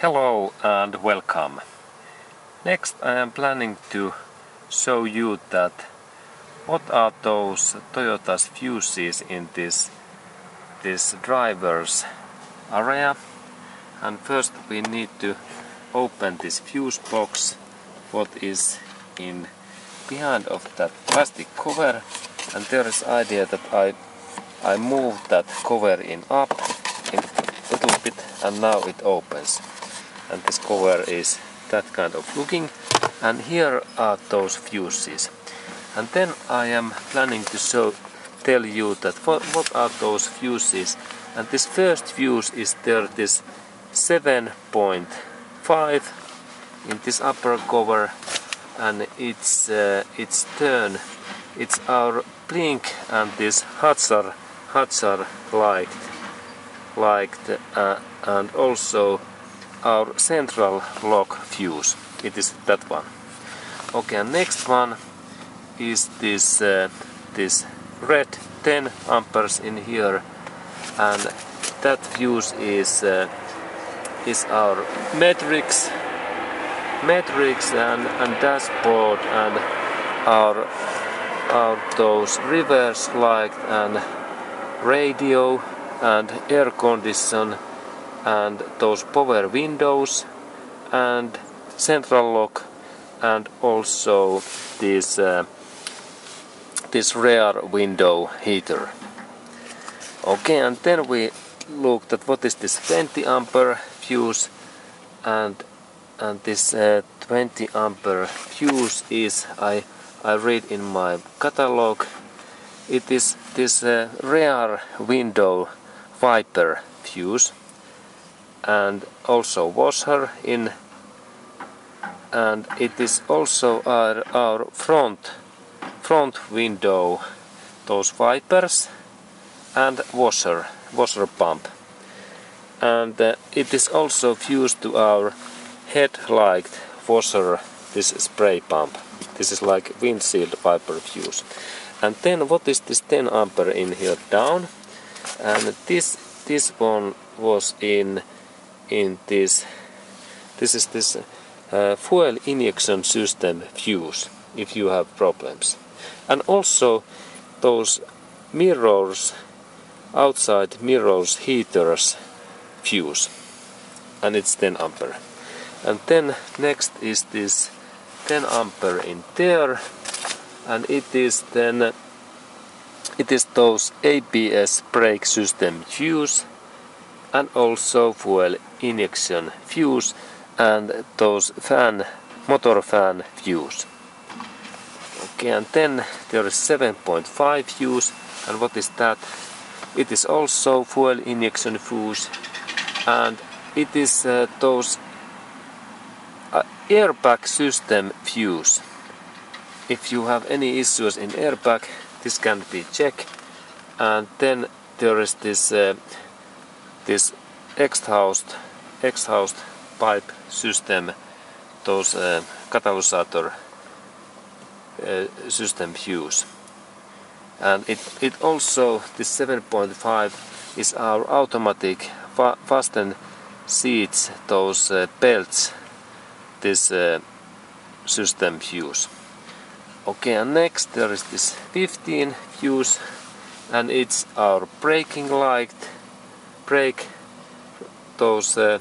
Hello and welcome. Next I am planning to show you that what are those Toyota's fuses in this this driver's area. And first we need to open this fuse box what is in behind of that plastic cover. And there is idea that I I move that cover in up a little bit and now it opens and this cover is that kind of looking. And here are those fuses. And then I am planning to show tell you that what, are those fuses. And this first fuse is there this 7.5 in this upper cover. And it's uh, it's turn it's our blink and this Hazard Hazard liked liked uh, and also our central lock fuse. It is that one. Okay and next one is this uh, this red 10 amperes in here. And that fuse is uh, is our matrix matrix and, and dashboard and our our those reverse light and radio and air condition and those power windows and central lock and also this uh, this rear window heater. Okay and then we looked at what is this 20 ampere fuse and and this uh, 20 ampere fuse is I I read in my catalog. It is this uh, rear window wiper fuse and also washer in and it is also our, our front front window those wipers and washer washer pump. And uh, it is also fused to our headlight washer this spray pump. This is like windshield wiper fuse. And then what is this 10 ampere in here down? And this this one was in in this this is this uh, fuel injection system fuse if you have problems. And also those mirrors outside mirrors heaters fuse. And it's 10 ampere. And then next is this 10 ampere in there. And it is then it is those ABS brake system fuse and also fuel injection fuse and those fan motor fan fuse okay and then there is 7.5 fuse and what is that? It is also fuel injection fuse and it is uh, those uh, airbag system fuse if you have any issues in airbag this can be checked. And then there is this uh, this exhaust exhaust pipe system those uh, catalysator uh, system fuse. And it, it also this 7.5 is our automatic fa fasten seats those uh, belts this uh, system fuse. Okay and next there is this 15 fuse and it's our braking light brake those uh,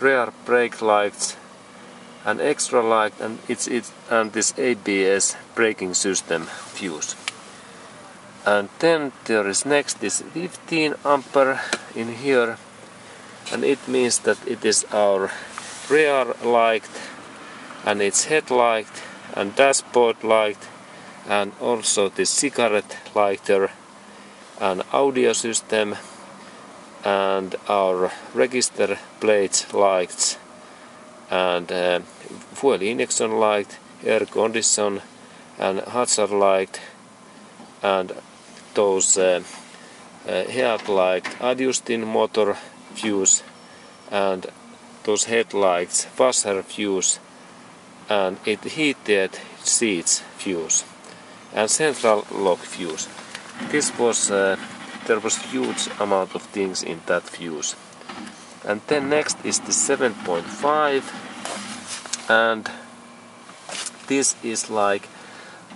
rear brake lights and extra light and it's it and this ABS braking system fuse. And then there is next this 15 ampere in here and it means that it is our rear light and its headlight and dashboard light and also the cigarette lighter and audio system and our register plate lights and uh, fuel injection light, air condition and hazard light and those uh, uh, headlight adjusting motor fuse and those headlights washer fuse and it heated seats fuse and central lock fuse. This was uh, there was huge amount of things in that fuse. And then next is the 7.5 and this is like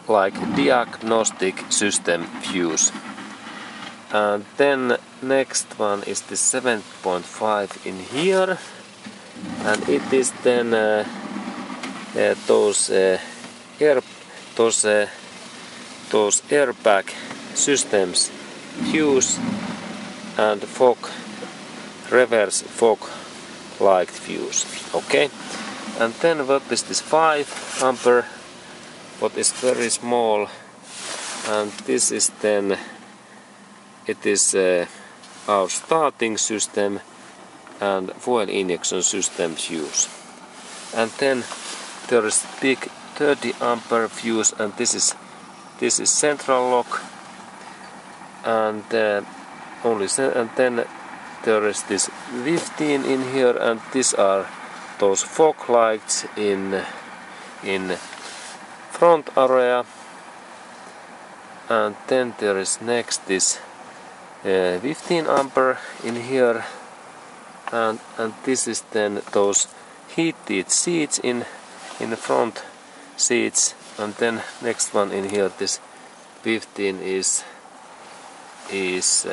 like diagnostic system fuse. And then next one is the 7.5 in here and it is then uh, uh, those uh, air those uh, those airbag systems fuse and fog reverse fog light fuse okay. And then what is this 5 ampere? What is very small. And this is then it is uh, our starting system and fuel injection system fuse and then there is big 30 ampere fuse and this is this is central lock and uh, only and then there is this 15 in here and these are those fog lights in in front area. And then there is next this uh, 15 ampere in here. And and this is then those heated seats in in the front seats. And then next one in here this 15 is is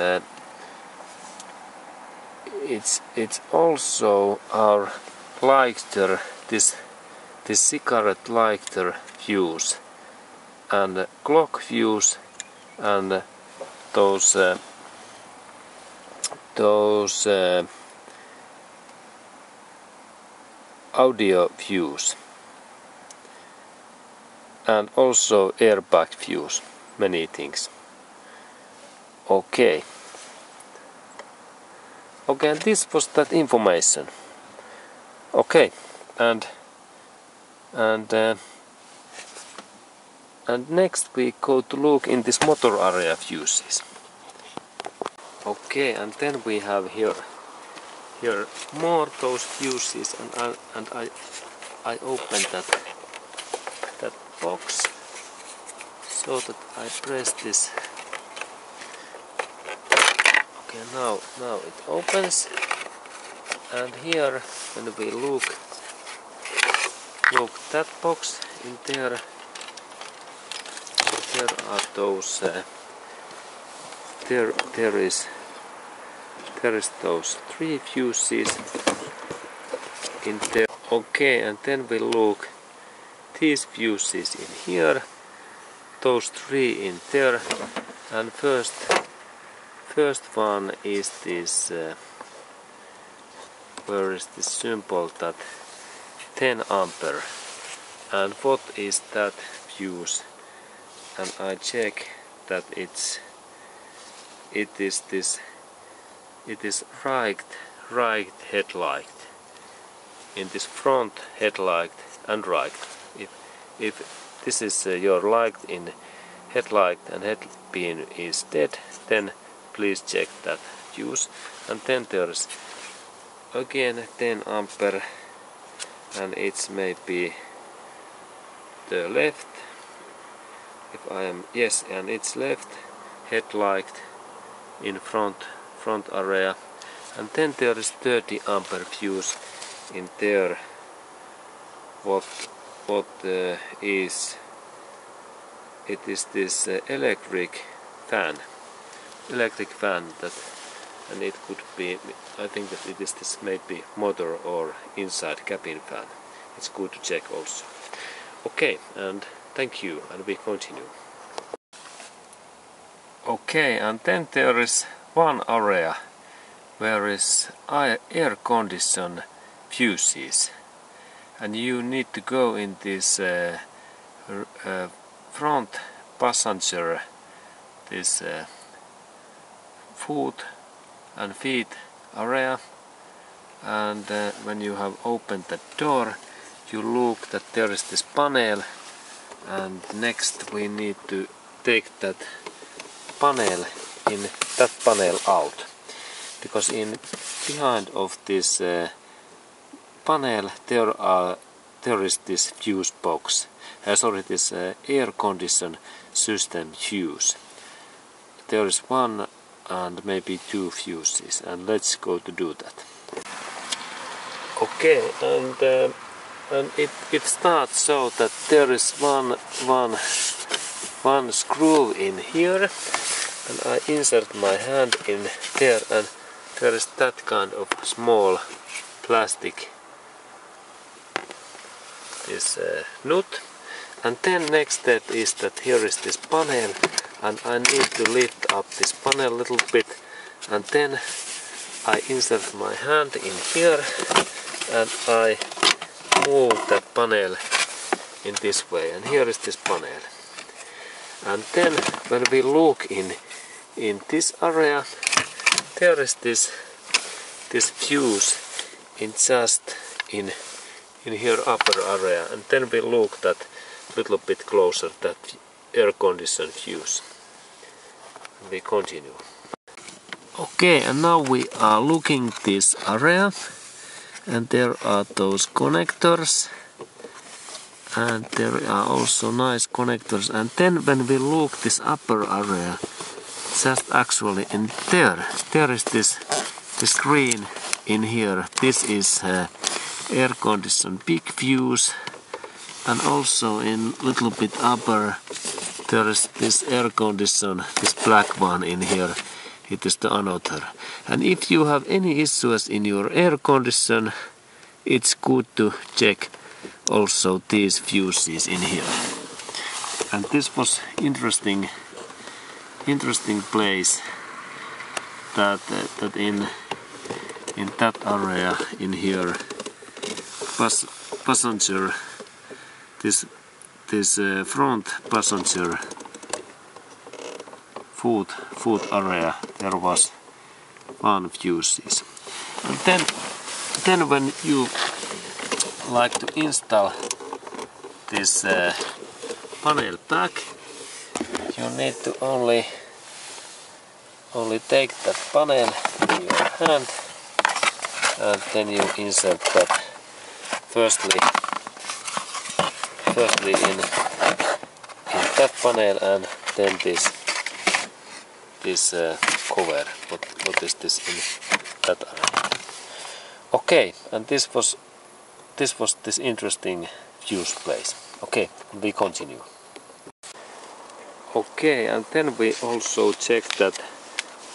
it's it's also our lighter this this cigarette lighter fuse and clock fuse and those uh, those uh, audio fuse and also airbag fuse many things okay okay and this was that information. Okay and and uh, and next we go to look in this motor area fuses okay and then we have here here more those fuses and I, and I I open that that box so that I press this okay now now it opens and here when we look look that box in there there are those uh, there there is there is those three fuses in there. Okay and then we look these fuses in here those three in there and first first one is this uh, where is this symbol that 10 ampere? And what is that fuse? And I check that it's it is this it is right right headlight. In this front headlight and right. If if this is uh, your light in headlight and head beam is dead then please check that fuse and then there's again 10 ampere and it's maybe the left. If I am yes and it's left headlight in front front area and then there is 30 ampere fuse in there. What what uh, is it is this uh, electric fan electric fan that and it could be I think that it is this maybe motor or inside cabin fan. It's good to check also. Okay and thank you and we continue. Okay and then there is one area where is air condition fuses. And you need to go in this uh, uh, front passenger this uh, foot and feet area. And uh, when you have opened the door you look that there is this panel. And next we need to take that panel in that panel out. Because in behind of this uh, panel there are there is this fuse box. Uh, sorry this uh, air condition system fuse there is one and maybe two fuses and let's go to do that. Okay, and uh, and it, it starts so that there is one one one screw in here and I insert my hand in there and there is that kind of small plastic this uh, nut. And then next step is that here is this panel and I need to lift up this panel a little bit and then I insert my hand in here and I move that panel in this way and here is this panel. And then when we look in in this area there is this this fuse in just in in here upper area and then we look that little bit closer that air condition fuse. We continue. Okay and now we are looking this area and there are those connectors and there are also nice connectors. And then when we look this upper area just actually in there there is this this screen in here. This is uh, air conditioned big fuse and also in little bit upper there is this air condition this black one in here. It is the another and if you have any issues in your air condition it's good to check also these fuses in here. And this was interesting interesting place that uh, that in in that area in here pas passenger this this uh, front passenger food food area. There was one fuses and then then when you like to install this uh, panel back you need to only only take that panel in your hand and then you insert that. Firstly firstly in in that panel and then this this uh, cover. What what is this in that area okay and this was this was this interesting fuse place. Okay we continue. Okay and then we also check that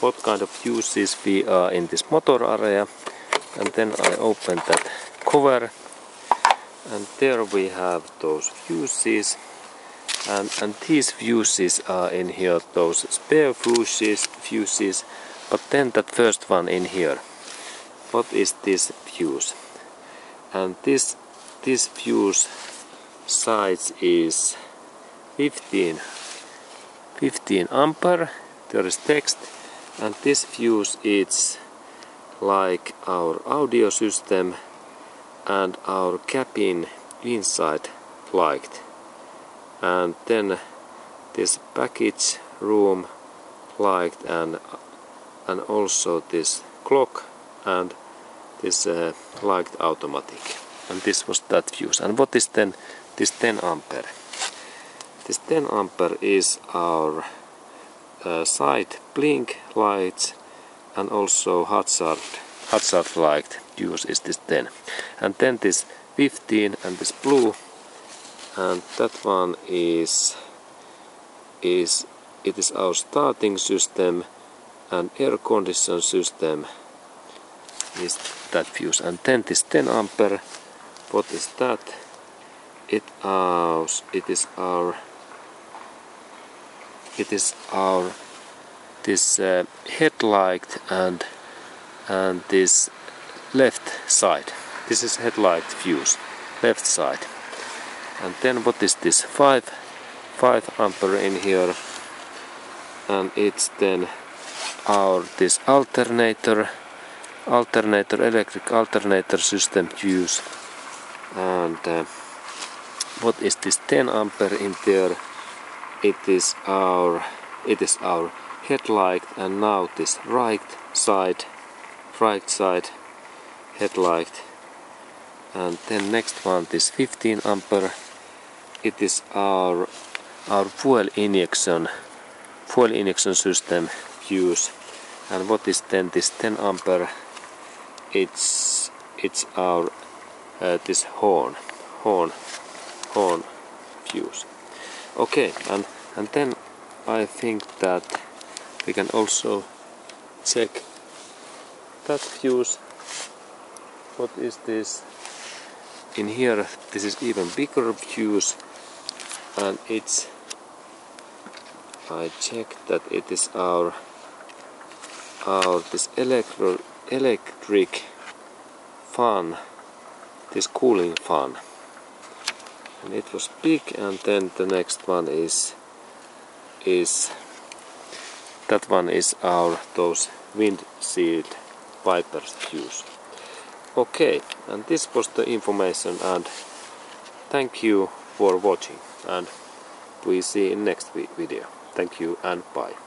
what kind of fuses we are in this motor area. And then I open that cover and there we have those fuses. And, and these fuses are in here those spare fuses fuses. But then that first one in here. What is this fuse? And this this fuse size is 15 15 ampere. There is text. And this fuse is like our audio system and our cabin inside light and then this package room light and and also this clock and this uh, automatic. And this was that fuse. And what is then this 10 ampere? This 10 ampere is our uh, side blink lights and also hazard hazard light use is this 10 and then this 15 and this blue and that one is is it is our starting system and air condition system. Is that fuse. And then this 10 ampere. What is that? It is it is our it is our this uh, headlight and and this side. This is headlight fuse left side. And then what is this? 5 5 ampere in here. And it's then our this alternator alternator electric alternator system fuse. And uh, what is this? 10 ampere in there. It is our it is our headlight. And now this right side right side headlight. And then next one this 15 ampere. It is our our fuel injection fuel injection system fuse and what is then this 10 ampere? It's it's our uh, this horn horn horn fuse. Okay and and then I think that we can also check that fuse what is this? In here this is even bigger fuse and it's I checked that it is our our this electro electric fan this cooling fan. And it was big and then the next one is is that one is our those windshield wipers fuse okay and this was the information and thank you for watching and we see in next video. Thank you and bye